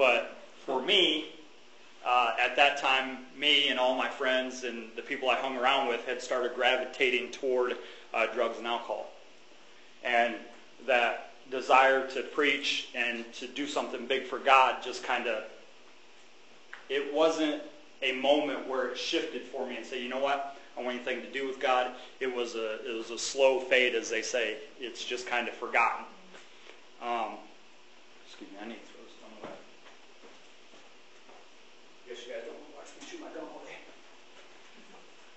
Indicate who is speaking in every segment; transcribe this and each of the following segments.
Speaker 1: But for me, uh, at that time, me and all my friends and the people I hung around with had started gravitating toward uh, drugs and alcohol. And that desire to preach and to do something big for God just kind of, it wasn't a moment where it shifted for me and said, you know what, I want anything to do with God. It was a, it was a slow fade, as they say. It's just kind of forgotten. Um, excuse me, I need to throw some away. Guess you guys don't watch me chew my gum all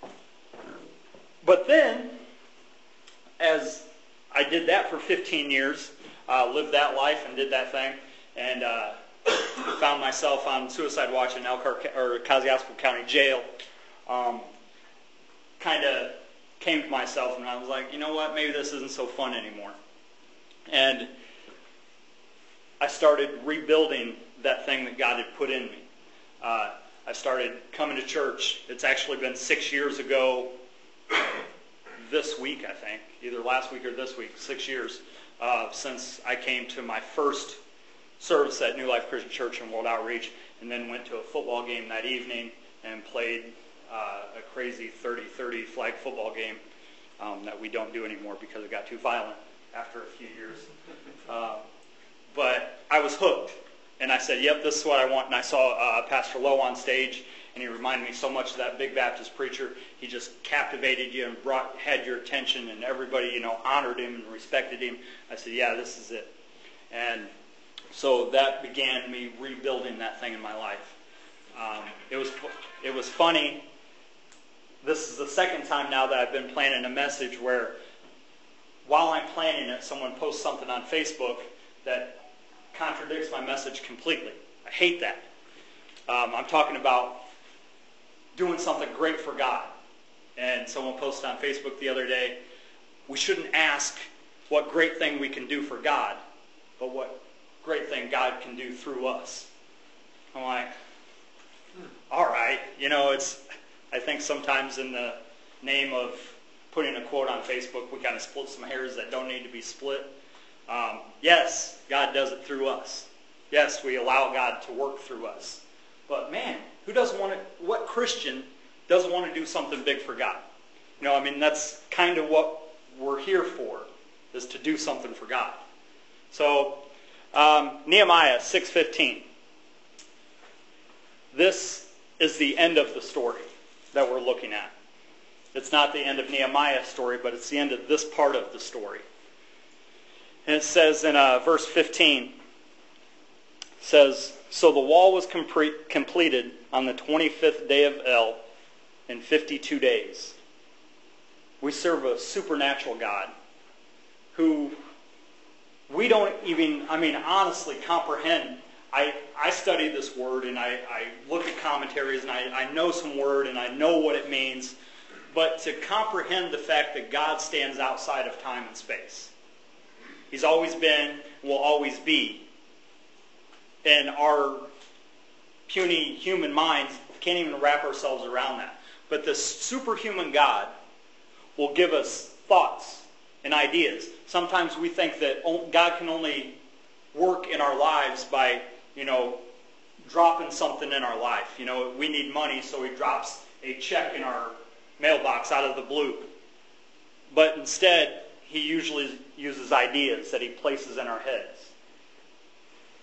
Speaker 1: day. But then, as I did that for 15 years, uh, lived that life and did that thing, and uh, found myself on suicide watch in Elkhart or Kosciusko County Jail. Um, kind of came to myself and I was like, you know what, maybe this isn't so fun anymore. And I started rebuilding that thing that God had put in me. Uh, I started coming to church. It's actually been six years ago this week, I think, either last week or this week, six years uh, since I came to my first service at New Life Christian Church and World Outreach, and then went to a football game that evening and played uh, a crazy 30-30 flag football game um, that we don't do anymore because it got too violent after a few years. Uh, but I was hooked, and I said, "Yep, this is what I want." And I saw uh, Pastor Lowe on stage, and he reminded me so much of that big Baptist preacher. He just captivated you and brought had your attention, and everybody, you know, honored him and respected him. I said, "Yeah, this is it." And so that began me rebuilding that thing in my life. Um, it was it was funny. This is the second time now that I've been planning a message where, while I'm planning it, someone posts something on Facebook that contradicts my message completely. I hate that. Um, I'm talking about doing something great for God. And someone posted on Facebook the other day, we shouldn't ask what great thing we can do for God, but what great thing God can do through us. I'm like, all right, you know, it's, I think sometimes in the name of putting a quote on Facebook, we kind of split some hairs that don't need to be split. Um, yes, God does it through us. Yes, we allow God to work through us. But man, who doesn't want to, what Christian doesn't want to do something big for God? You know, I mean, that's kind of what we're here for, is to do something for God. So, um, Nehemiah 6.15. This is the end of the story that we're looking at. It's not the end of Nehemiah's story, but it's the end of this part of the story. And it says in uh, verse 15, says, So the wall was complete, completed on the 25th day of Elul in 52 days. We serve a supernatural God who we don't even, I mean, honestly comprehend. I, I study this word and I, I look at commentaries and I, I know some word and I know what it means. But to comprehend the fact that God stands outside of time and space. He's always been, will always be. And our puny human minds can't even wrap ourselves around that. But the superhuman God will give us thoughts and ideas. Sometimes we think that God can only work in our lives by, you know, dropping something in our life. You know, we need money, so he drops a check in our mailbox out of the blue. But instead, he usually uses ideas that he places in our heads.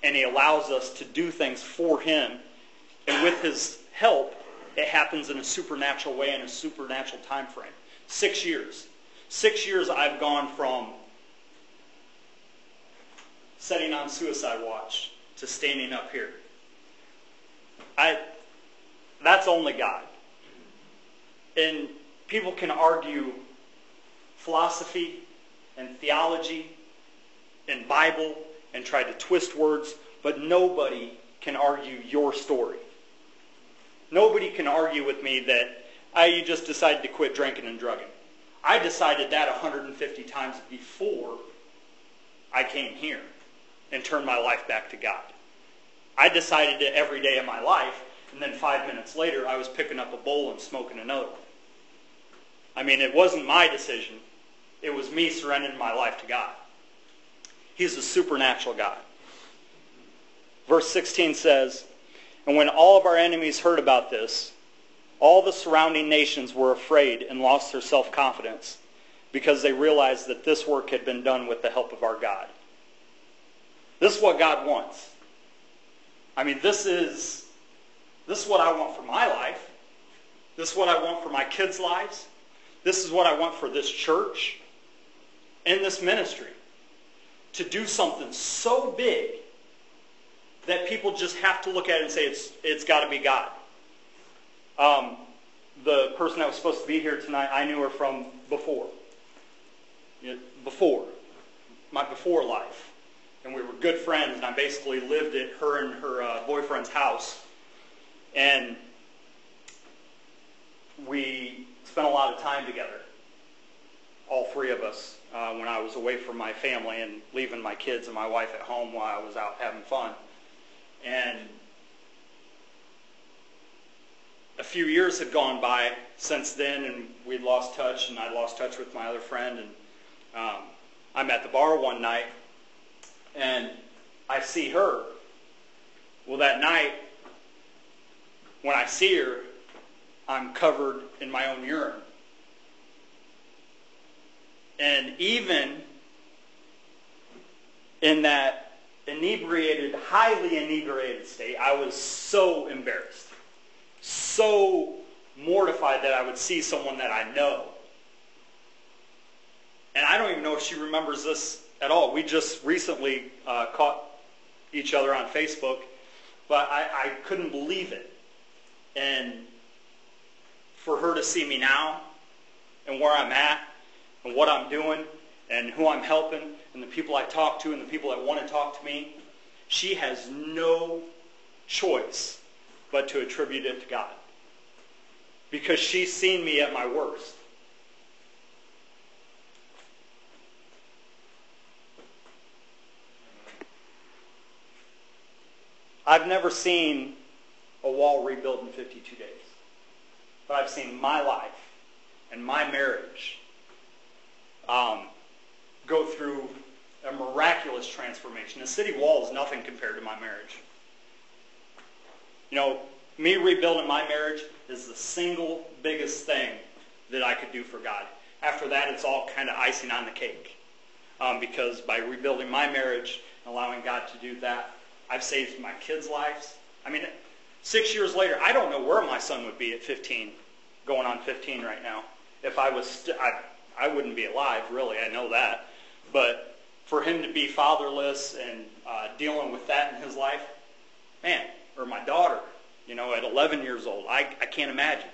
Speaker 1: And he allows us to do things for him. And with his help, it happens in a supernatural way in a supernatural time frame. Six years. Six years I've gone from setting on suicide watch to standing up here. I, that's only God. And people can argue philosophy and theology and Bible and try to twist words, but nobody can argue your story. Nobody can argue with me that I, you just decided to quit drinking and drugging. I decided that 150 times before I came here and turned my life back to God. I decided it every day of my life, and then five minutes later, I was picking up a bowl and smoking another one. I mean, it wasn't my decision. It was me surrendering my life to God. He's a supernatural God. verse 16 says, And when all of our enemies heard about this, all the surrounding nations were afraid and lost their self-confidence because they realized that this work had been done with the help of our God. This is what God wants. I mean, this is, this is what I want for my life. This is what I want for my kids' lives. This is what I want for this church and this ministry. To do something so big that people just have to look at it and say it's, it's got to be God. Um, the person that was supposed to be here tonight, I knew her from before. Before. My before life. And we were good friends, and I basically lived at her and her uh, boyfriend's house. And we spent a lot of time together, all three of us, when I was away from my family and leaving my kids and my wife at home while I was out having fun. And a few years had gone by since then, and we'd lost touch, and I'd lost touch with my other friend. And um, I'm at the bar one night, and I see her. Well, that night, when I see her, I'm covered in my own urine. And even in that inebriated, highly inebriated state, I was so embarrassed, so mortified that I would see someone that I know. And I don't even know if she remembers this at all. We just recently uh, caught each other on Facebook, but I, I couldn't believe it. And for her to see me now and where I'm at and what I'm doing and who I'm helping and the people I talk to and the people that want to talk to me, she has no choice but to attribute it to God. Because she's seen me at my worst. I've never seen a wall rebuilt in 52 days. But I've seen my life and my marriage um, go through a miraculous transformation. The city wall is nothing compared to my marriage. You know, me rebuilding my marriage is the single biggest thing that I could do for God. After that, it's all kind of icing on the cake. Um, because by rebuilding my marriage and allowing God to do that, I've saved my kids' lives. I mean, six years later, I don't know where my son would be at 15, going on 15 right now. If I was, st- I wouldn't be alive, really. I know that. But for him to be fatherless and uh, dealing with that in his life, man, or my daughter, you know, at 11 years old, I, I can't imagine.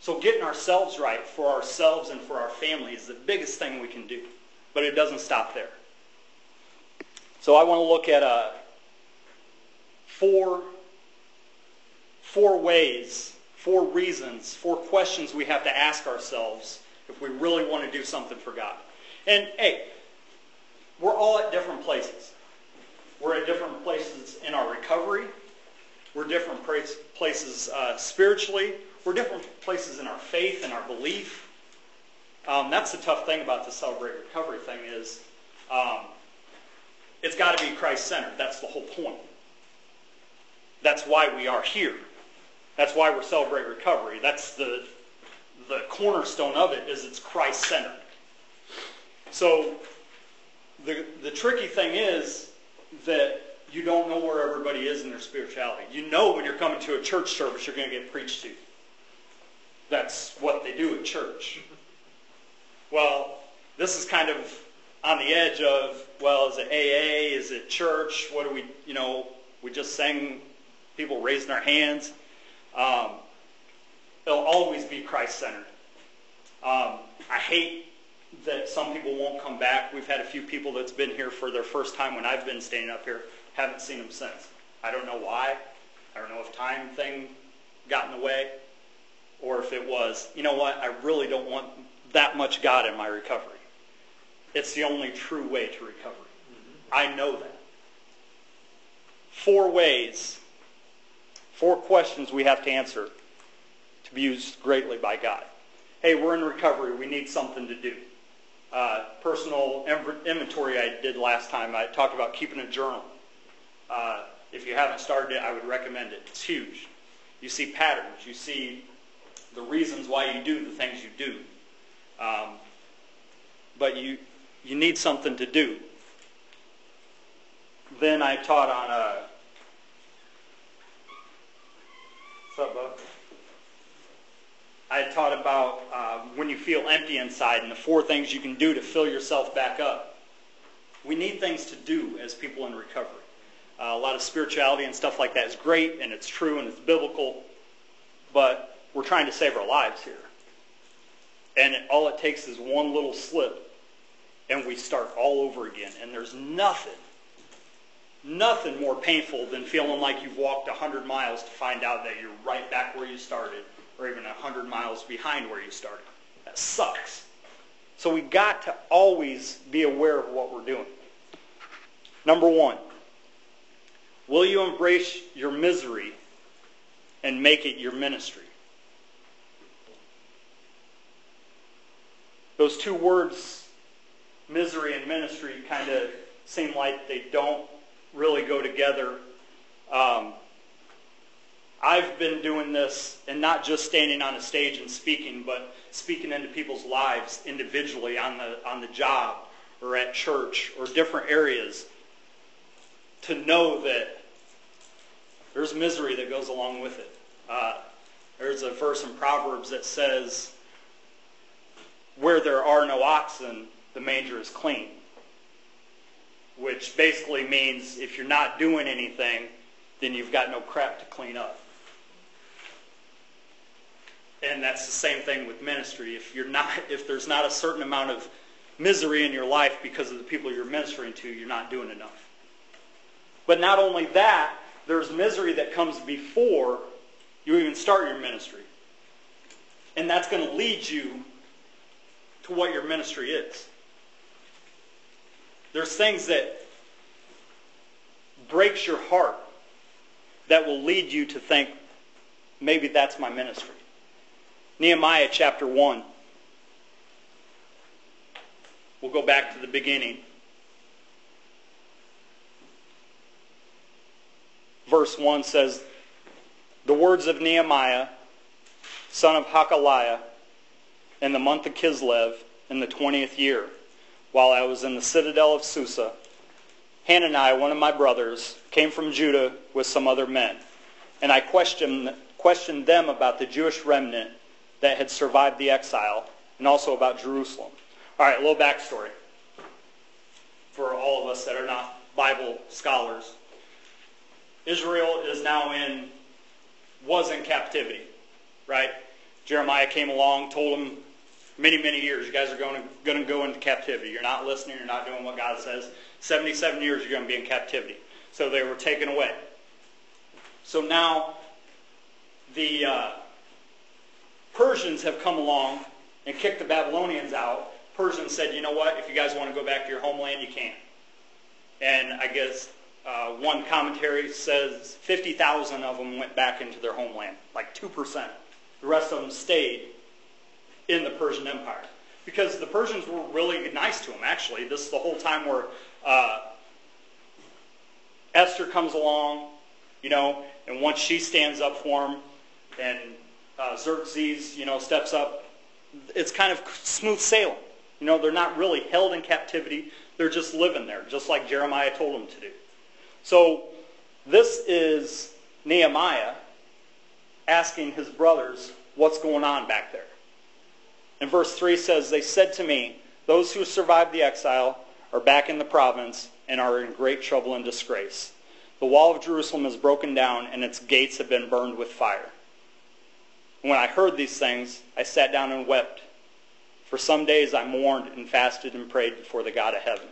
Speaker 1: So getting ourselves right for ourselves and for our family is the biggest thing we can do. But it doesn't stop there. So I want to look at uh, four, four ways, four reasons, four questions we have to ask ourselves if we really want to do something for God. And hey, we're all at different places. We're at different places in our recovery. We're different places uh, spiritually. We're different places in our faith and our belief. Um, that's the tough thing about the Celebrate Recovery thing is um, it's got to be Christ-centered. That's the whole point. That's why we are here. That's why we're Celebrate Recovery. That's the, the cornerstone of it is it's Christ-centered. So the, the tricky thing is that you don't know where everybody is in their spirituality. You know when you're coming to a church service you're going to get preached to. That's what they do at church. Well, this is kind of on the edge of, well, is it AA? Is it church? What do we, you know, we just sang people raising their hands. Um, it'll always be Christ-centered. Um, I hate that some people won't come back. We've had a few people that's been here for their first time when I've been standing up here. Haven't seen them since. I don't know why. I don't know if time thing got in the way or if it was, you know what, I really don't want that much God in my recovery. It's the only true way to recovery. I know that. Four ways, four questions we have to answer be used greatly by God. Hey, we're in recovery. We need something to do. Uh, personal inventory I did last time, I talked about keeping a journal. Uh, If you haven't started it, I would recommend it. It's huge. You see patterns. You see the reasons why you do the things you do. Um, but you, you need something to do. Then I taught on a. Uh, what's up, bub? I taught about uh, when you feel empty inside and the four things you can do to fill yourself back up. We need things to do as people in recovery. Uh, a lot of spirituality and stuff like that is great and it's true and it's biblical, but we're trying to save our lives here. And it, all it takes is one little slip and we start all over again. And there's nothing, nothing more painful than feeling like you've walked 100 miles to find out that you're right back where you started or even 100 miles behind where you started. That sucks. So we got to always be aware of what we're doing. Number one, will you embrace your misery and make it your ministry? Those two words, misery and ministry, kind of seem like they don't really go together. Um, I've been doing this and not just standing on a stage and speaking, but speaking into people's lives individually on the, on the job or at church or different areas to know that there's misery that goes along with it. Uh, there's a verse in Proverbs that says, where there are no oxen, the manger is clean. Which basically means if you're not doing anything, then you've got no crap to clean up. And that's the same thing with ministry. If you're not, if there's not a certain amount of misery in your life because of the people you're ministering to, you're not doing enough. But not only that, there's misery that comes before you even start your ministry. And that's going to lead you to what your ministry is. There's things that breaks your heart that will lead you to think, maybe that's my ministry. Nehemiah chapter 1. We'll go back to the beginning. Verse 1 says, The words of Nehemiah, son of Hakaliah, in the month of Kislev, in the 20th year, while I was in the citadel of Susa, Hananiah, one of my brothers, came from Judah with some other men. And I questioned, questioned them about the Jewish remnant that had survived the exile and also about Jerusalem. All right, a little backstory for all of us that are not Bible scholars. Israel is now in, was in captivity, right? Jeremiah came along, told them many, many years, you guys are going to, going to go into captivity. You're not listening, you're not doing what God says. 77 years you're going to be in captivity. So they were taken away. So now the uh, Persians have come along and kicked the Babylonians out. Persians said, you know what, if you guys want to go back to your homeland, you can. And I guess uh, one commentary says 50,000 of them went back into their homeland, like 2%. The rest of them stayed in the Persian Empire. Because the Persians were really nice to them, actually. This is the whole time where uh, Esther comes along, you know, and once she stands up for him, and uh, Xerxes, you know, steps up, it's kind of smooth sailing. You know, they're not really held in captivity. They're just living there, just like Jeremiah told them to do. So this is Nehemiah asking his brothers what's going on back there. And verse 3 says, They said to me, Those who survived the exile are back in the province and are in great trouble and disgrace. The wall of Jerusalem is broken down and its gates have been burned with fire. When I heard these things, I sat down and wept. For some days I mourned and fasted and prayed before the God of heaven.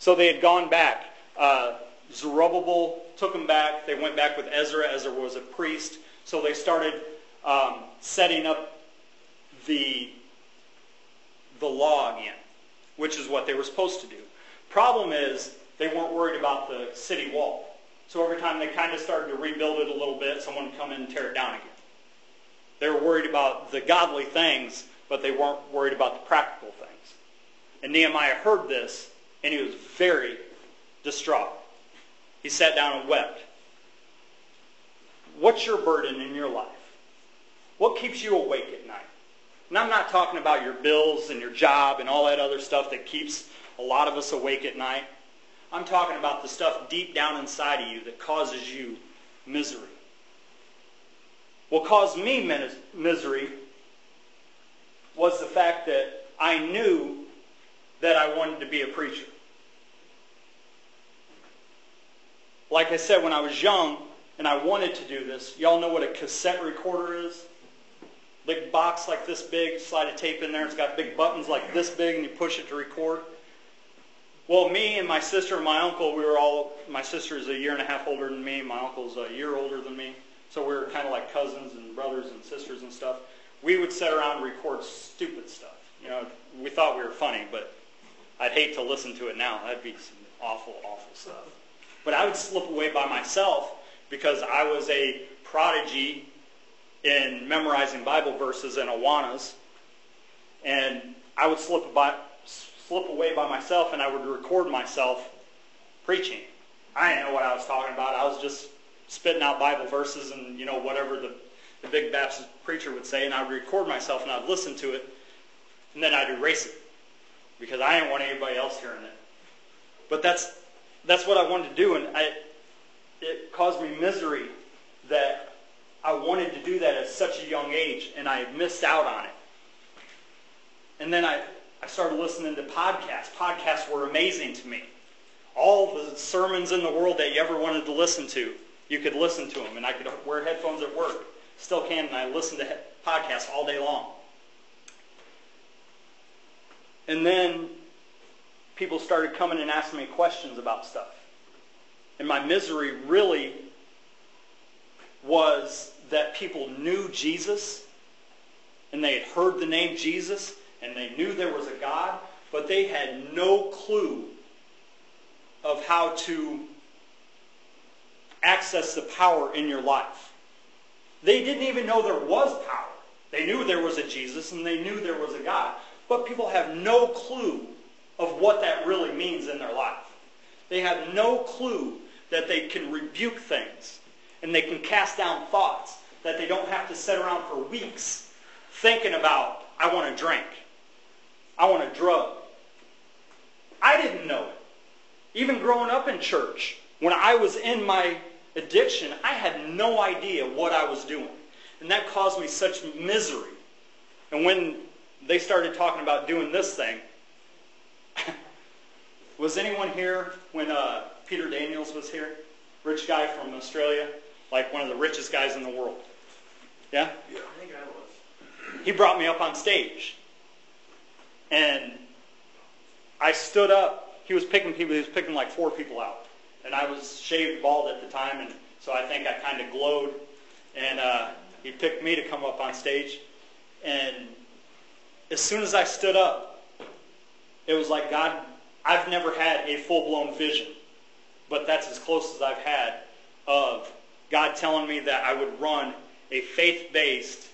Speaker 1: So they had gone back. Uh, Zerubbabel took them back. They went back with Ezra. Ezra was a priest. So they started um, setting up the, the law again, which is what they were supposed to do. Problem is, they weren't worried about the city wall. So every time they kind of started to rebuild it a little bit, someone would come in and tear it down again. They were worried about the godly things, but they weren't worried about the practical things. And Nehemiah heard this, and he was very distraught. he sat down and wept. What's your burden in your life? What keeps you awake at night? And I'm not talking about your bills and your job and all that other stuff that keeps a lot of us awake at night. I'm talking about the stuff deep down inside of you that causes you misery. What caused me misery was the fact that I knew that I wanted to be a preacher. Like I said, when I was young and I wanted to do this, y'all know what a cassette recorder is? Big box like this big, slide a tape in there. It's got big buttons like this big, and you push it to record. Well, me and my sister and my uncle, we were all, my sister is a year and a half older than me. My uncle's a year older than me. So we were kind of like cousins and brothers and sisters and stuff. We would sit around and record stupid stuff. You know, we thought we were funny, but I'd hate to listen to it now. That'd be some awful, awful stuff. But I would slip away by myself because I was a prodigy in memorizing Bible verses and Awanas. And I would slip, by, slip away by myself and I would record myself preaching. I didn't know what I was talking about. I was just spitting out Bible verses and, you know, whatever the, the big Baptist preacher would say. And I would record myself and I'd listen to it. And then I'd erase it because I didn't want anybody else hearing it. But that's that's what I wanted to do, and I, it caused me misery that I wanted to do that at such a young age, and I missed out on it. And then I, I started listening to podcasts. Podcasts were amazing to me. All the sermons in the world that you ever wanted to listen to, you could listen to them. And I could wear headphones at work. Still can, and I listen to podcasts all day long. And then people started coming and asking me questions about stuff. And my misery really was that people knew Jesus and they had heard the name Jesus and they knew there was a God, but they had no clue of how to access the power in your life. They didn't even know there was power. They knew there was a Jesus and they knew there was a God. But people have no clue of what that really means in their life. They have no clue that they can rebuke things and they can cast down thoughts, that they don't have to sit around for weeks thinking about, I want to drink, I want a drug. I didn't know it. Even growing up in church, when I was in my addiction, I had no idea what I was doing. And that caused me such misery. And when they started talking about doing this thing, was anyone here when uh, Peter Daniels was here? Rich guy from Australia, like one of the richest guys in the world. Yeah?
Speaker 2: Yeah, I think I was.
Speaker 1: He brought me up on stage. And I stood up. He was picking people, he was picking like four people out. And I was shaved bald at the time, and so I think I kind of glowed. And uh, he picked me to come up on stage. And as soon as I stood up, it was like God, I've never had a full-blown vision, but that's as close as I've had of God telling me that I would run a faith-based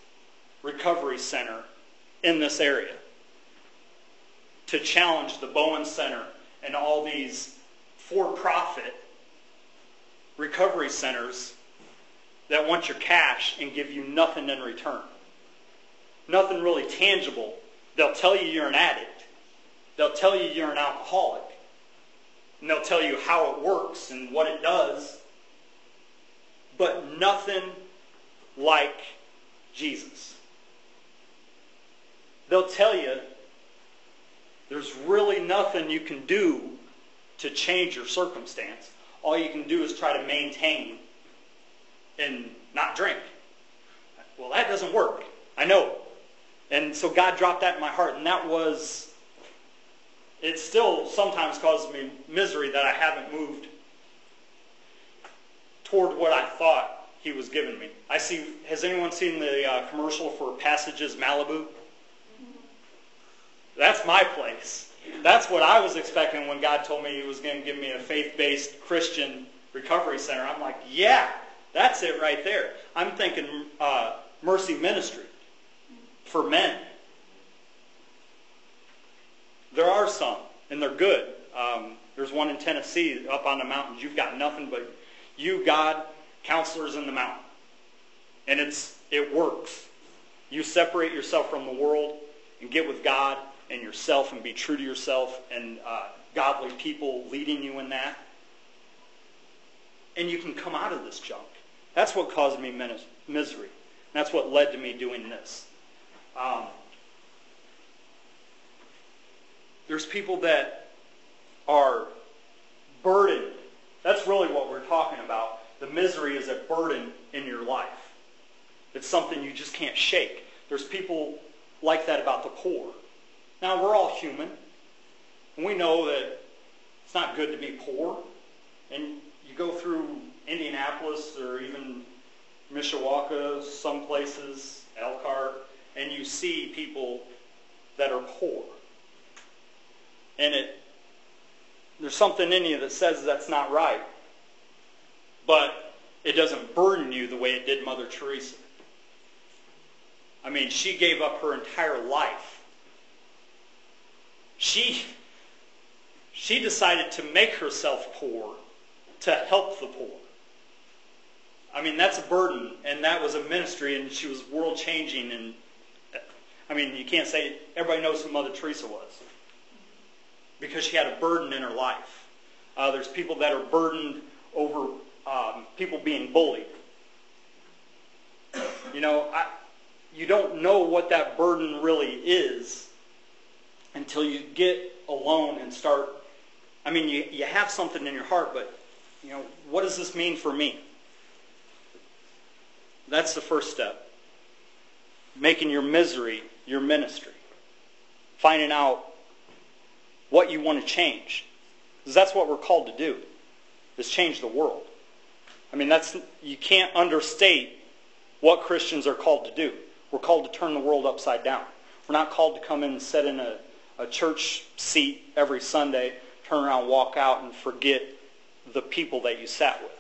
Speaker 1: recovery center in this area to challenge the Bowen Center and all these for-profit recovery centers that want your cash and give you nothing in return. Nothing really tangible. They'll tell you you're an addict. They'll tell you you're an alcoholic. And they'll tell you how it works and what it does. But nothing like Jesus. They'll tell you there's really nothing you can do to change your circumstance. All you can do is try to maintain and not drink. Well, that doesn't work. I know. And so God dropped that in my heart, and that was, it still sometimes causes me misery that I haven't moved toward what I thought He was giving me. I see, has anyone seen the uh, commercial for Passages Malibu? That's my place. That's what I was expecting when God told me He was going to give me a faith-based Christian recovery center. I'm like, yeah, that's it right there. I'm thinking uh, Mercy Ministry for men. There are some, and they're good. Um, There's one in Tennessee up on the mountains. You've got nothing but you, God, counselors in the mountain. And it's it works. You separate yourself from the world and get with God and yourself and be true to yourself and uh, godly people leading you in that. And you can come out of this junk. That's what caused me misery. That's what led to me doing this. Um, there's people that are burdened. That's really what we're talking about. The misery is a burden in your life. It's something you just can't shake. There's people like that about the poor. Now, we're all human. And we know that it's not good to be poor. And you go through Indianapolis or even Mishawaka, some places, Elkhart, and you see people that are poor. And it there's something in you that says that's not right. But it doesn't burden you the way it did Mother Teresa. I mean, she gave up her entire life. She, she decided to make herself poor to help the poor. I mean, that's a burden, and that was a ministry, and she was world changing. And I mean, you can't say everybody knows who Mother Teresa was because she had a burden in her life. Uh, there's people that are burdened over um, people being bullied. You know, I, you don't know what that burden really is until you get alone and start. I mean, you, you have something in your heart, but, you know, what does this mean for me? That's the first step. Making your misery your ministry. Finding out what you want to change. Because that's what we're called to do, is change the world. I mean, that's you can't understate what Christians are called to do. We're called to turn the world upside down. We're not called to come in and sit in a, a church seat every Sunday, turn around, walk out, and forget the people that you sat with.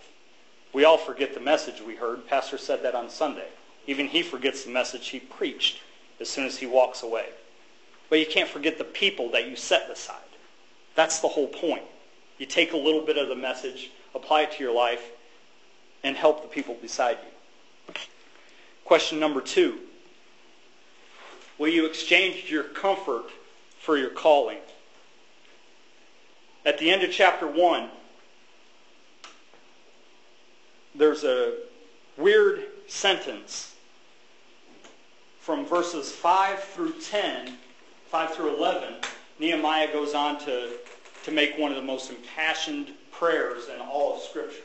Speaker 1: We all forget the message we heard. Pastor said that on Sunday. Even he forgets the message he preached as soon as he walks away. But you can't forget the people that you set beside. That's the whole point. You take a little bit of the message, apply it to your life, and help the people beside you. Question number two. Will you exchange your comfort for your calling? At the end of chapter 1, there's a weird sentence from verses 5 through 10, 5 through 11. Nehemiah goes on to, to make one of the most impassioned prayers in all of Scripture.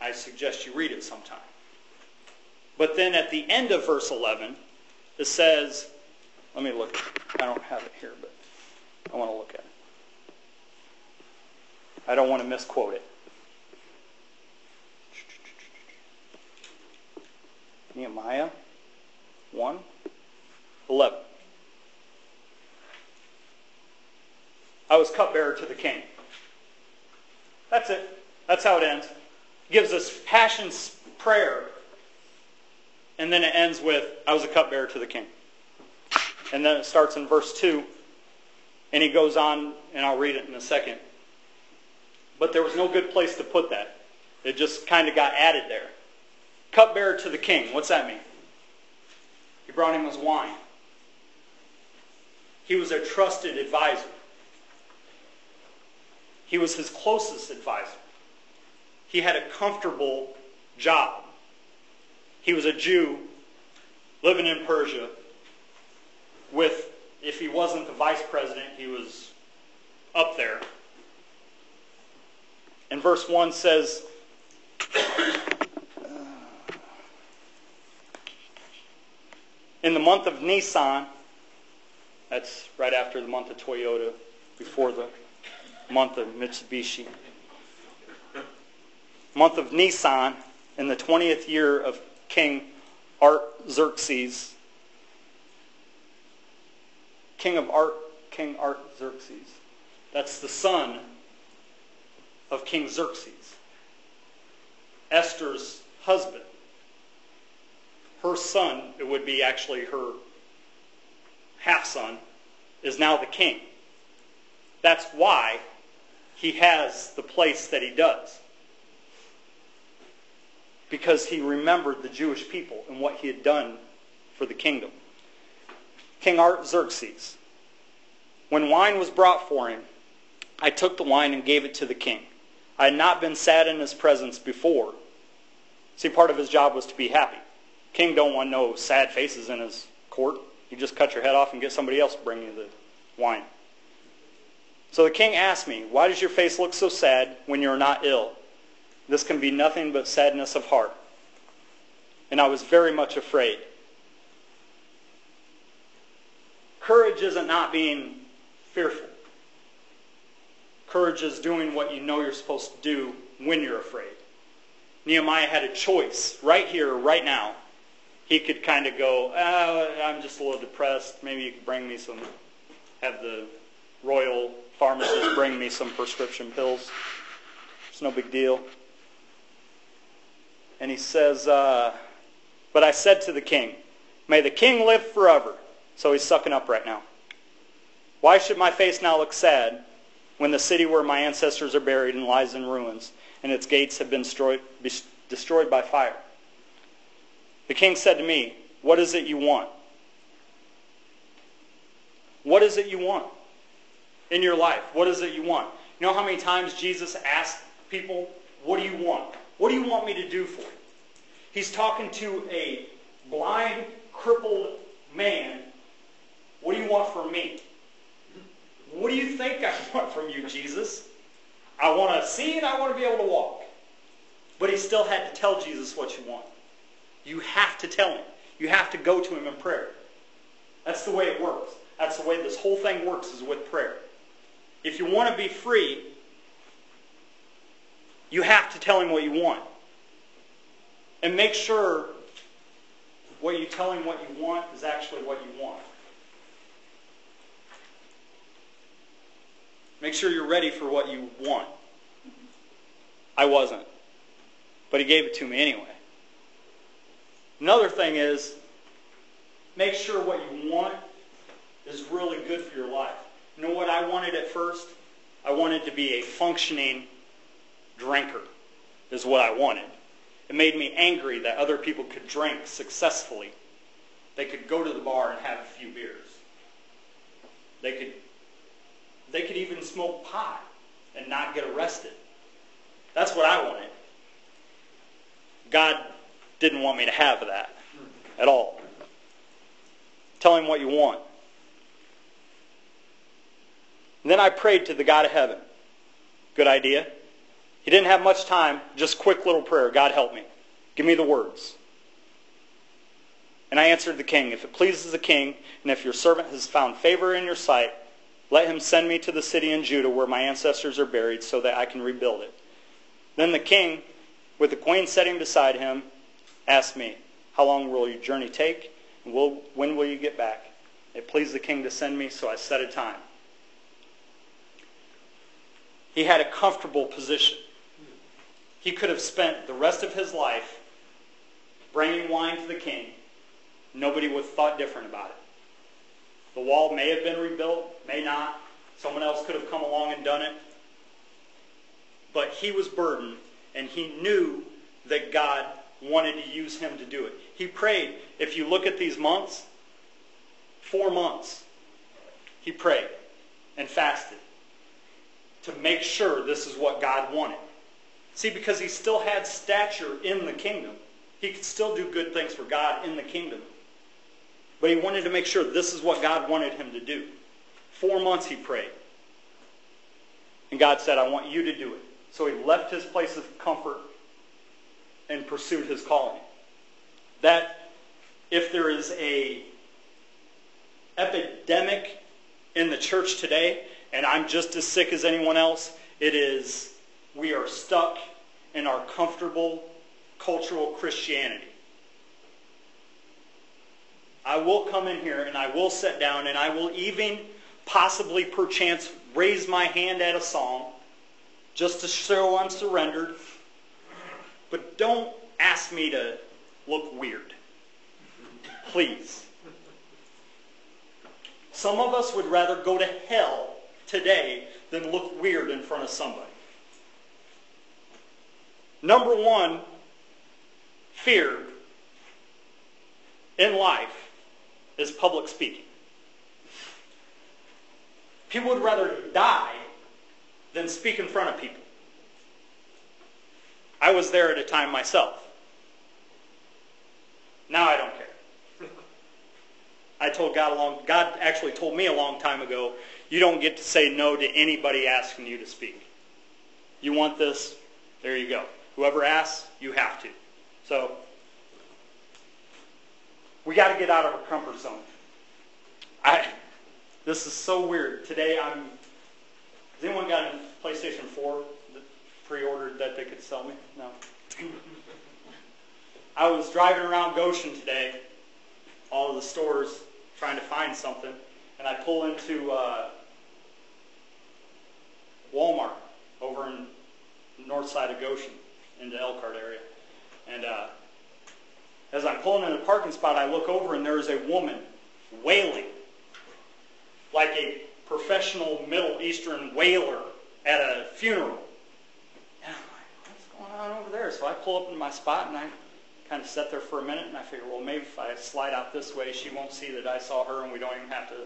Speaker 1: I suggest you read it sometime. But then at the end of verse 11, it says, let me look. I don't have it here, but I want to look at it. I don't want to misquote it. Nehemiah 1 11. I was cupbearer to the king. That's it. That's how it ends. It gives us passion's prayer and then it ends with, I was a cupbearer to the king. And then it starts in verse 2. And he goes on, and I'll read it in a second. But there was no good place to put that. It just kind of got added there. Cupbearer to the king. What's that mean? He brought him his wine. He was a trusted advisor. He was his closest advisor. He had a comfortable job. He was a Jew living in Persia with, if he wasn't the vice president, he was up there. And verse 1 says, uh, In the month of Nisan, that's right after the month of Toyota, before the month of Mitsubishi. Month of Nisan, in the 20th year of King Artaxerxes, king of Art, King Artaxerxes. That's the son of King Xerxes, Esther's husband. Her son, it would be actually her half son, is now the king. That's why he has the place that he does. Because he remembered the Jewish people and what he had done for the kingdom. King Artaxerxes, when wine was brought for him, I took the wine and gave it to the king. I had not been sad in his presence before. See, part of his job was to be happy. King don't want no sad faces in his court. You just cut your head off and get somebody else to bring you the wine. So the king asked me, Why does your face look so sad when you are not ill? This can be nothing but sadness of heart. And I was very much afraid. Courage isn't not being fearful. Courage is doing what you know you're supposed to do when you're afraid. Nehemiah had a choice right here, right now. He could kind of go, oh, I'm just a little depressed. Maybe you could bring me some, have the royal pharmacist bring me some prescription pills. It's no big deal. And he says, uh, But I said to the king, May the king live forever. So he's sucking up right now. Why should my face now look sad when the city where my ancestors are buried and lies in ruins, and its gates have been destroyed, destroyed by fire? The king said to me, What is it you want? What is it you want in your life? What is it you want? You know how many times Jesus asked people, What do you want? What do you want me to do for you? He's talking to a blind, crippled man. What do you want from me? What do you think I want from you, Jesus? I want to see and I want to be able to walk. But he still had to tell Jesus what you want. You have to tell him. You have to go to him in prayer. That's the way it works. That's the way this whole thing works is with prayer. If you want to be free, you have to tell him what you want. And make sure what you tell him what you want is actually what you want. Make sure you're ready for what you want. I wasn't. But he gave it to me anyway. Another thing is, make sure what you want is really good for your life. You know what I wanted at first? I wanted to be a functioning drinker, is what I wanted. It made me angry that other people could drink successfully. They could go to the bar and have a few beers. They could, they could even smoke pot and not get arrested. That's what I wanted. God didn't want me to have that at all. Tell him what you want. And then I prayed to the God of heaven. Good idea. He didn't have much time, just quick little prayer. God help me. Give me the words. And I answered the king, If it pleases the king, and if your servant has found favor in your sight, let him send me to the city in Judah where my ancestors are buried so that I can rebuild it. Then the king, with the queen sitting beside him, asked me, How long will your journey take? And will, when will you get back? It pleased the king to send me, so I set a time. He had a comfortable position. He could have spent the rest of his life bringing wine to the king. Nobody would have thought different about it. The wall may have been rebuilt, may not. Someone else could have come along and done it. But he was burdened, and he knew that God wanted to use him to do it. He prayed. If you look at these months, four months, he prayed and fasted to make sure this is what God wanted. See, because he still had stature in the kingdom. He could still do good things for God in the kingdom. But he wanted to make sure this is what God wanted him to do. Four months he prayed. And God said, I want you to do it. So he left his place of comfort and pursued his calling. That if there is a epidemic in the church today, and I'm just as sick as anyone else, it is we are stuck in our comfortable cultural Christianity. I will come in here and I will sit down and I will even possibly perchance raise my hand at a song just to show I'm surrendered but don't ask me to look weird. Please. Some of us would rather go to hell today than look weird in front of somebody. Number one, fear in life is public speaking. People would rather die than speak in front of people. I was there at a time myself. Now I don't care. I told God a long God actually told me a long time ago, you don't get to say no to anybody asking you to speak. You want this? There you go. Whoever asks, you have to. So we got to get out of our comfort zone. I this is so weird. Today I'm has anyone got a PlayStation 4 that pre-ordered that they could sell me? No. I was driving around Goshen today, all of the stores, trying to find something, and I pull into uh, Walmart over in the north side of Goshen, into Elkhart area. And uh, as I'm pulling in the parking spot, I look over and there is a woman wailing like a professional Middle Eastern wailer at a funeral. And I'm like, what's going on over there? So I pull up in my spot and I kind of sit there for a minute and I figure, well, maybe if I slide out this way, she won't see that I saw her and we don't even have to,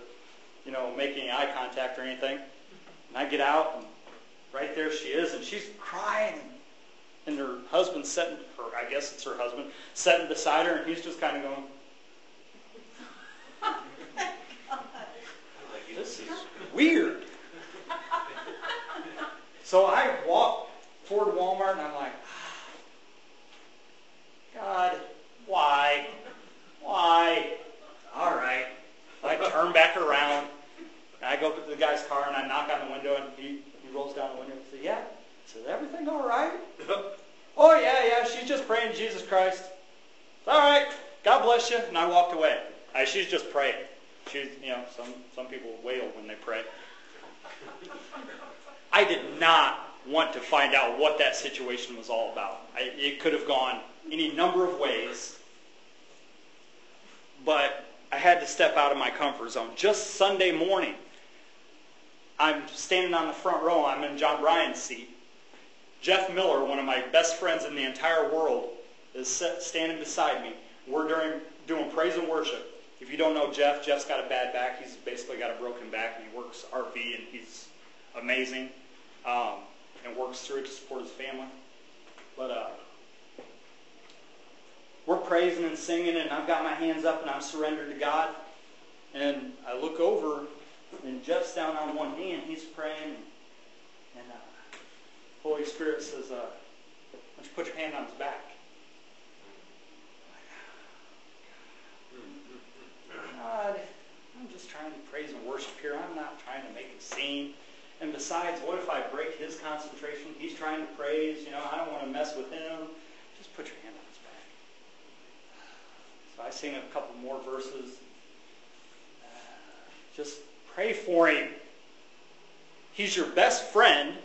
Speaker 1: you know, make any eye contact or anything. And I get out and right there she is and she's crying. And her husband's sitting, her, I guess it's her husband, sitting beside her and he's just kind of going, this is weird. So I walk toward Walmart and I'm like, God, why? Why? All right. I turn back around. And I go to the guy's car and I knock on the window and he, he rolls down the window and says, yeah. I said, everything all right? oh, yeah, yeah. She's just praying Jesus Christ. All right. God bless you. And I walked away. I, she's just praying. She's, you know, some, some people wail when they pray. I did not want to find out what that situation was all about. I, it could have gone any number of ways, but I had to step out of my comfort zone. Just Sunday morning, I'm standing on the front row. I'm in John Bryan's seat. Jeff Miller, one of my best friends in the entire world, is standing beside me. We're during, doing praise and worship. If you don't know Jeff, Jeff's got a bad back. He's basically got a broken back, and he works RV, and he's amazing, um, and works through it to support his family. But uh, we're praising and singing, and I've got my hands up, and I'm surrendered to God. And I look over, and Jeff's down on one knee, and he's praying. Uh, Holy Spirit says, uh, "Why don't you put your hand on his back?" God, I'm just trying to praise and worship here. I'm not trying to make a scene. And besides, what if I break his concentration? He's trying to praise. You know, I don't want to mess with him. Just put your hand on his back. So I sing a couple more verses. Just pray for him. He's your best friend.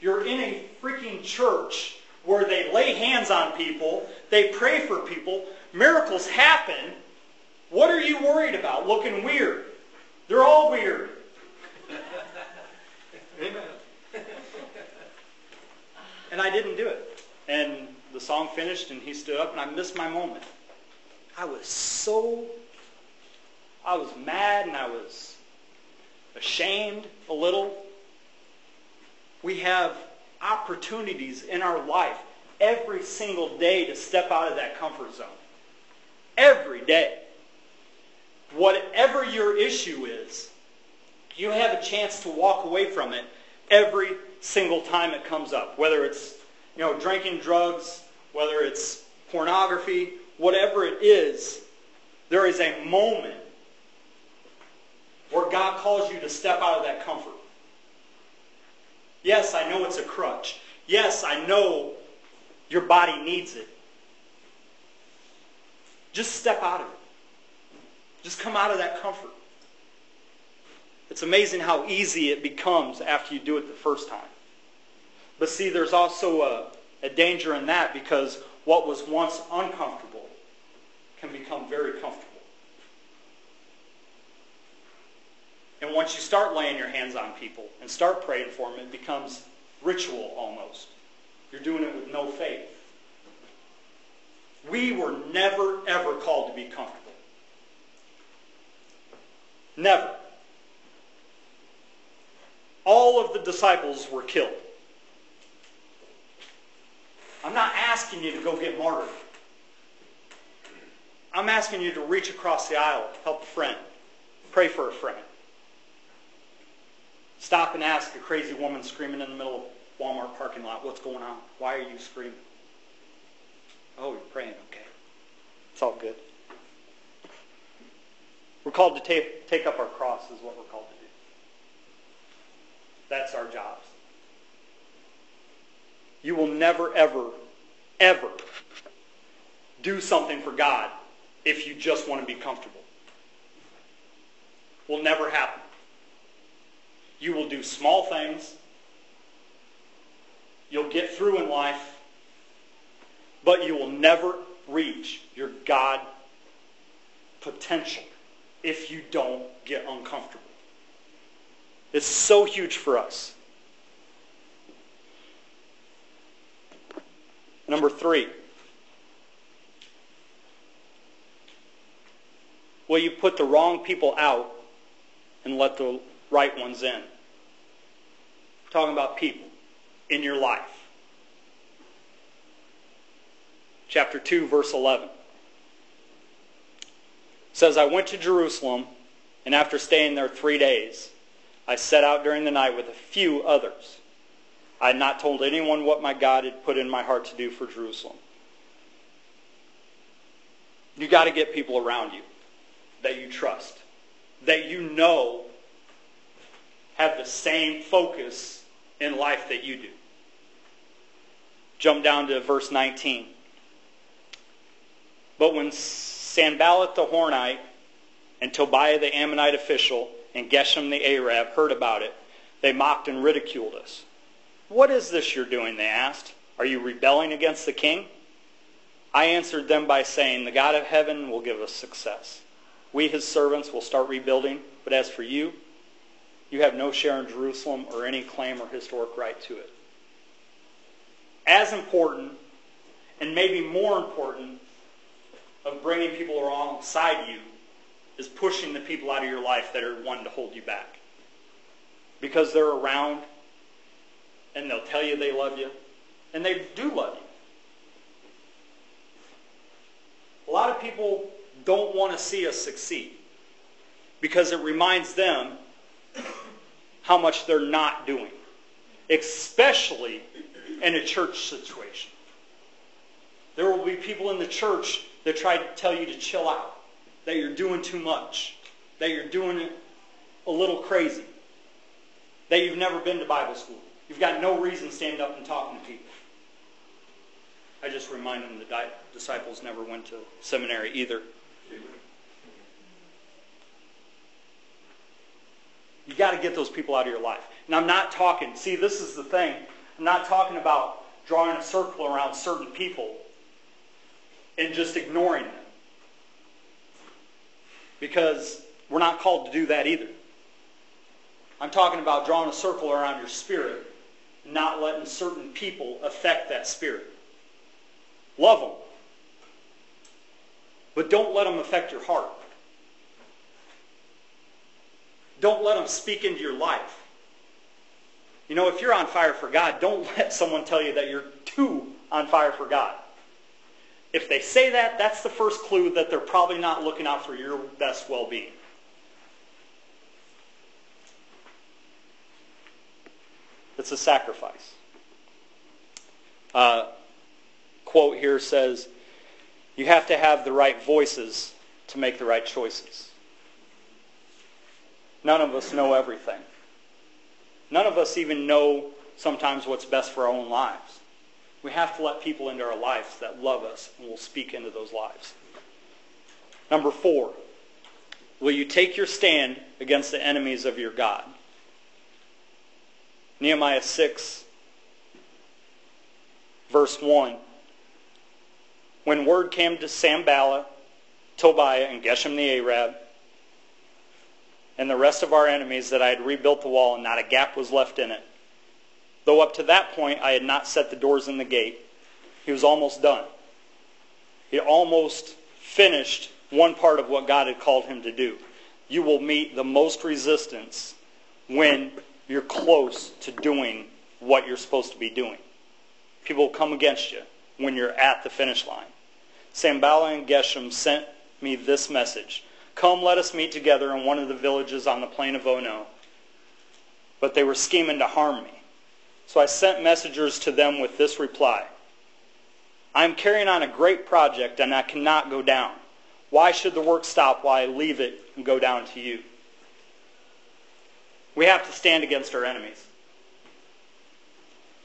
Speaker 1: You're in a freaking church where they lay hands on people, they pray for people, miracles happen. What are you worried about? Looking weird. They're all weird. Amen. and I didn't do it. And the song finished and he stood up and I missed my moment. I was so, I was mad and I was ashamed a little. We have opportunities in our life every single day to step out of that comfort zone. Every day. Whatever your issue is, you have a chance to walk away from it every single time it comes up. Whether it's, you know, drinking drugs, whether it's pornography, whatever it is, there is a moment where God calls you to step out of that comfort. Yes, I know it's a crutch. Yes, I know your body needs it. Just step out of it. Just come out of that comfort. It's amazing how easy it becomes after you do it the first time. But see, there's also a, a danger in that because what was once uncomfortable can become very comfortable. And once you start laying your hands on people and start praying for them, it becomes ritual almost. You're doing it with no faith. We were never, ever called to be comfortable. Never. All of the disciples were killed. I'm not asking you to go get martyred. I'm asking you to reach across the aisle, help a friend, pray for a friend. Stop and ask a crazy woman screaming in the middle of Walmart parking lot, what's going on? Why are you screaming? Oh, you're praying, okay. It's all good. We're called to take, take up our cross is what we're called to do. That's our jobs. You will never, ever, ever do something for God if you just want to be comfortable. Will never happen. You will do small things. You'll get through in life, but you will never reach your God potential if you don't get uncomfortable. It's so huge for us. Number three. Will you put the wrong people out and let the right ones in? I'm talking about people in your life. Chapter 2, verse 11 says, I went to Jerusalem, and after staying there three days, I set out during the night with a few others. I had not told anyone what my God had put in my heart to do for Jerusalem. You got to get people around you that you trust, that you know have the same focus in life that you do. Jump down to verse 19. But when Sanballat the Horonite and Tobiah the Ammonite official and Geshem the Arab heard about it, they mocked and ridiculed us. What is this you're doing, they asked. Are you rebelling against the king? I answered them by saying, The God of heaven will give us success. We, his servants, will start rebuilding, but as for you, you have no share in Jerusalem or any claim or historic right to it. As important, and maybe more important, of bringing people alongside you is pushing the people out of your life that are wanting to hold you back. Because they're around and they'll tell you they love you, and they do love you. A lot of people don't want to see us succeed because it reminds them how much they're not doing, especially in a church situation. There will be people in the church that try to tell you to chill out, that you're doing too much, that you're doing it a little crazy, that you've never been to Bible school. You've got no reason standing up and talking to people. I just remind them the disciples never went to seminary either. You got to get those people out of your life. And I'm not talking, see, this is the thing. I'm not talking about drawing a circle around certain people and just ignoring them. Because we're not called to do that either. I'm talking about drawing a circle around your spirit, not letting certain people affect that spirit. Love them. But don't let them affect your heart. Don't let them speak into your life. You know, if you're on fire for God, don't let someone tell you that you're too on fire for God. If they say that, that's the first clue that they're probably not looking out for your best well-being. It's a sacrifice. Uh, quote here says, you have to have the right voices to make the right choices. None of us know everything. None of us even know sometimes what's best for our own lives. We have to let people into our lives that love us and will speak into those lives. Number four, will you take your stand against the enemies of your God? Nehemiah 6, verse 1. When word came to Sanballat, Tobiah, and Geshem the Arab and the rest of our enemies that I had rebuilt the wall and not a gap was left in it. Though up to that point I had not set the doors in the gate, he was almost done. He almost finished one part of what God had called him to do. You will meet the most resistance when you're close to doing what you're supposed to be doing. People will come against you when you're at the finish line. Sanballat and Geshem sent me this message. Come, let us meet together in one of the villages on the plain of Ono. But they were scheming to harm me. So I sent messengers to them with this reply. I am carrying on a great project and I cannot go down. Why should the work stop while I leave it and go down to you? We have to stand against our enemies.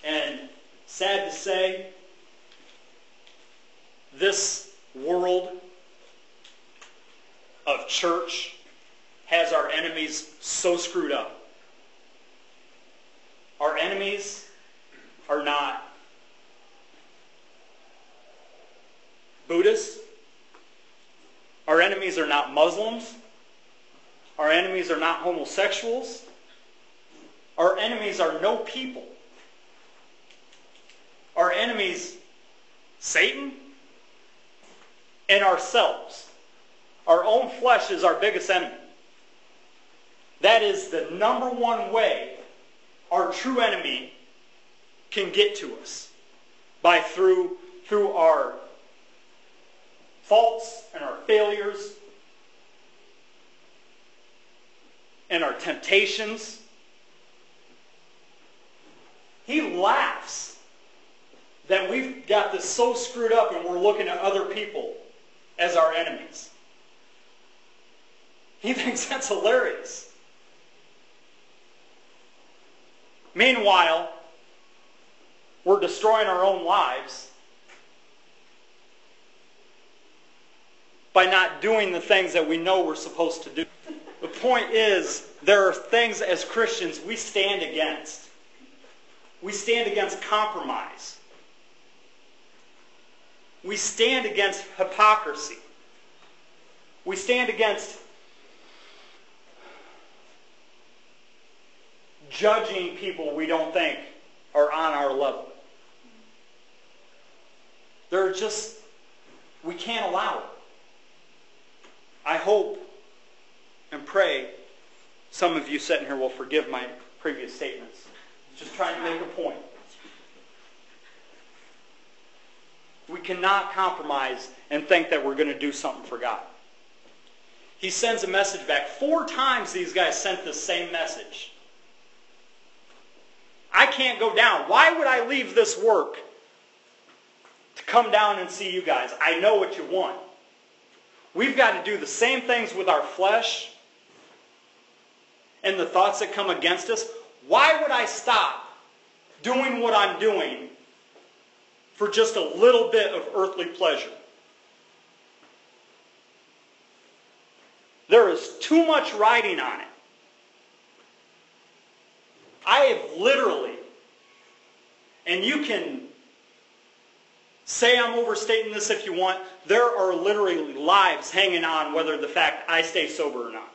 Speaker 1: And sad to say, this world of church has our enemies so screwed up. Our enemies are not Buddhists. Our enemies are not Muslims. Our enemies are not homosexuals. Our enemies are no people. Our enemies, Satan and ourselves. Our own flesh is our biggest enemy. That is the number one way our true enemy can get to us. By through, through our faults and our failures and our temptations. He laughs that we've got this so screwed up and we're looking at other people as our enemies. He thinks that's hilarious. Meanwhile, we're destroying our own lives by not doing the things that we know we're supposed to do. The point is, there are things as Christians we stand against. We stand against compromise. We stand against hypocrisy. We stand against judging people we don't think are on our level. They're just, we can't allow it. I hope and pray some of you sitting here will forgive my previous statements. Just trying to make a point. We cannot compromise and think that we're going to do something for God. He sends a message back. Four times these guys sent the same message. I can't go down. Why would I leave this work to come down and see you guys? I know what you want. We've got to do the same things with our flesh and the thoughts that come against us. Why would I stop doing what I'm doing for just a little bit of earthly pleasure? There is too much riding on it. I have literally, and you can say I'm overstating this if you want, there are literally lives hanging on whether the fact I stay sober or not.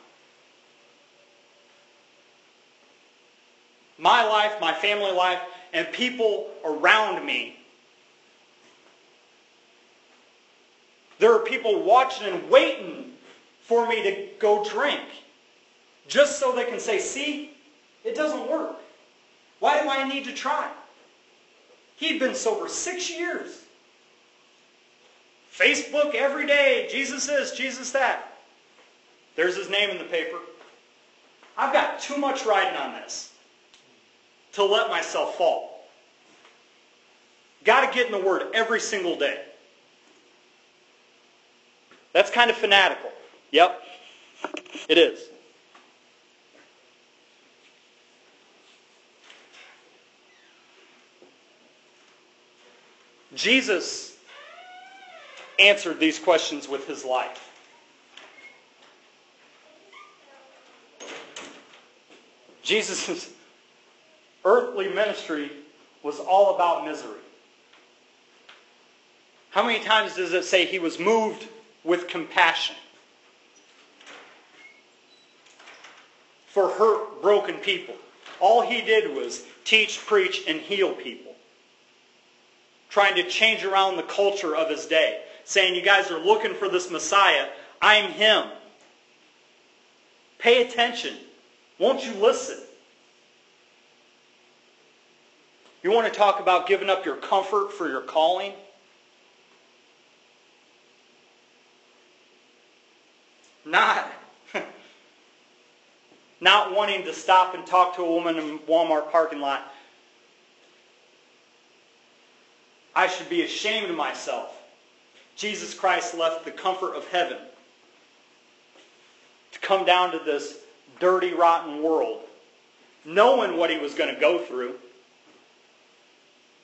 Speaker 1: My life, my family life, and people around me. There are people watching and waiting for me to go drink just so they can say, see, it doesn't work. Why do I need to try? He'd been sober six years. Facebook every day. Jesus this, Jesus that. There's his name in the paper. I've got too much riding on this to let myself fall. Got to get in the Word every single day. That's kind of fanatical. Yep, it is. Jesus answered these questions with his life. Jesus' earthly ministry was all about misery. How many times does it say he was moved with compassion? for hurt, broken people. All he did was teach, preach, and heal people. Trying to change around the culture of his day. Saying, you guys are looking for this Messiah. I'm him. Pay attention. Won't you listen? You want to talk about giving up your comfort for your calling? Not, not wanting to stop and talk to a woman in Walmart parking lot. I should be ashamed of myself. Jesus Christ left the comfort of heaven to come down to this dirty, rotten world, knowing what he was going to go through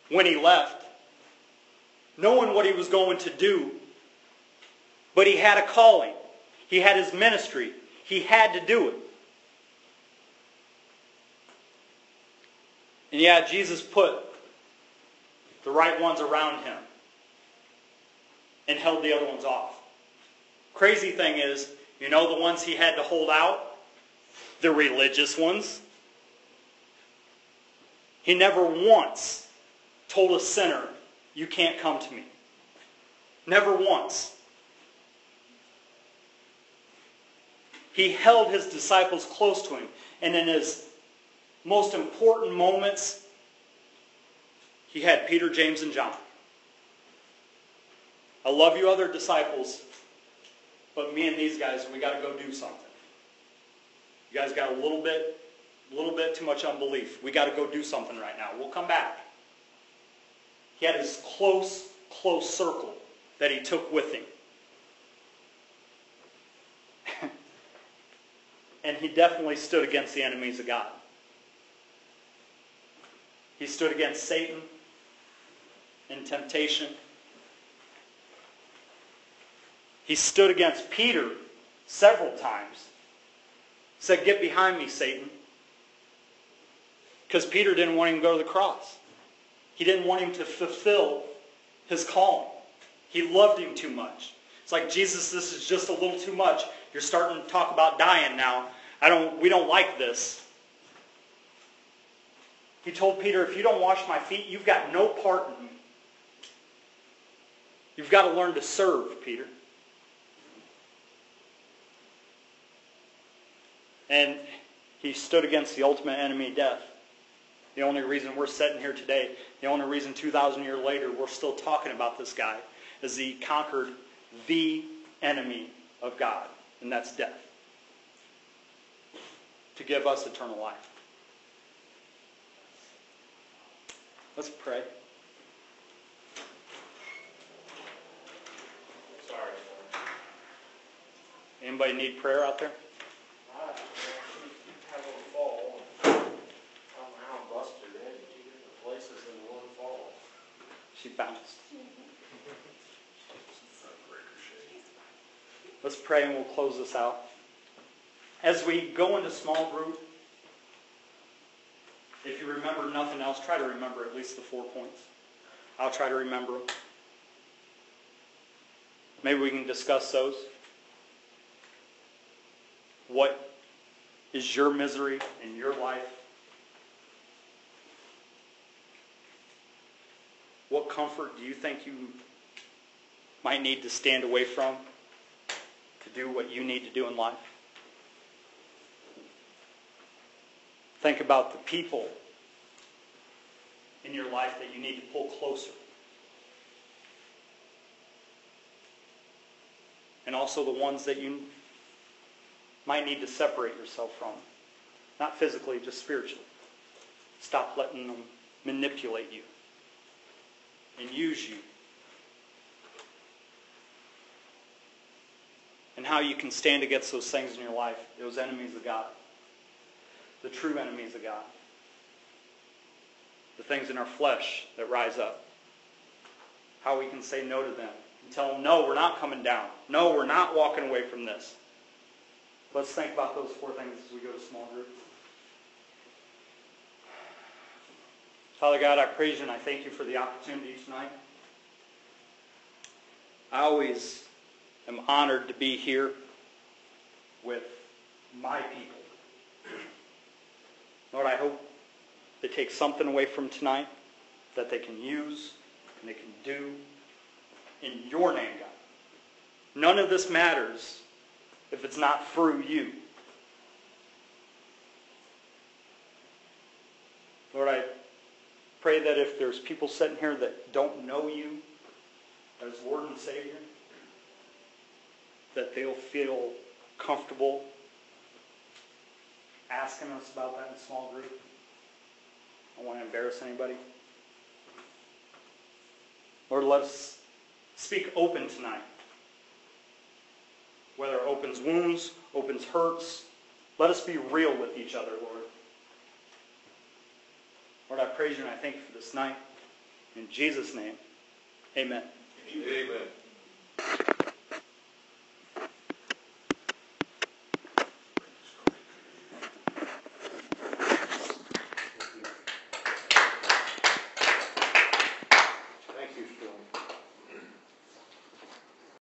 Speaker 1: when he left, knowing what he was going to do. But he had a calling. He had his ministry. He had to do it. And yeah, Jesus put the right ones around him and held the other ones off. Crazy thing is, you know the ones he had to hold out? The religious ones. He never once told a sinner, you can't come to me. Never once. He held his disciples close to him. And in his most important moments, he had Peter, James, and John. I love you other disciples, but me and these guys, we got to go do something. You guys got a little bit, a little bit too much unbelief. We got to go do something right now. We'll come back. He had his close, close circle that he took with him. and he definitely stood against the enemies of God. He stood against Satan in temptation. He stood against Peter several times. Said, Get behind me, Satan. Because Peter didn't want him to go to the cross. He didn't want him to fulfill his calling. He loved him too much. It's like, Jesus, this is just a little too much. You're starting to talk about dying now. I don't, we don't like this. He told Peter, if you don't wash my feet, you've got no part in me. You've got to learn to serve, Peter. And he stood against the ultimate enemy, death. The only reason we're sitting here today, the only reason 2,000 years later we're still talking about this guy is he conquered the enemy of God, and that's death to give us eternal life. Let's pray. Anybody need prayer out there? She bounced. Let's pray and we'll close this out. As we go into small group, if you remember nothing else, try to remember at least the four points. I'll try to remember them. Maybe we can discuss those. What is your misery in your life? What comfort do you think you might need to stand away from to do what you need to do in life? Think about the people in your life that you need to pull closer. And also the ones that you might need to separate yourself from. Not physically, just spiritually. Stop letting them manipulate you and use you. And how you can stand against those things in your life, those enemies of God, the true enemies of God, the things in our flesh that rise up. How we can say no to them and tell them, no, we're not coming down. No, we're not walking away from this. Let's think about those four things as we go to small group. Father God, I praise you and I thank you for the opportunity tonight. I always am honored to be here with my people, Lord, I hope they take something away from tonight that they can use and they can do in your name, God. None of this matters if it's not through you. Lord, I pray that if there's people sitting here that don't know you as Lord and Savior, that they'll feel comfortable asking us about that in a small group. I don't want to embarrass anybody. Lord, let us speak open tonight. Whether it opens wounds, opens hurts, let us be real with each other, Lord. Lord, I praise you and I thank you for this night. In Jesus' name, amen.
Speaker 3: Amen.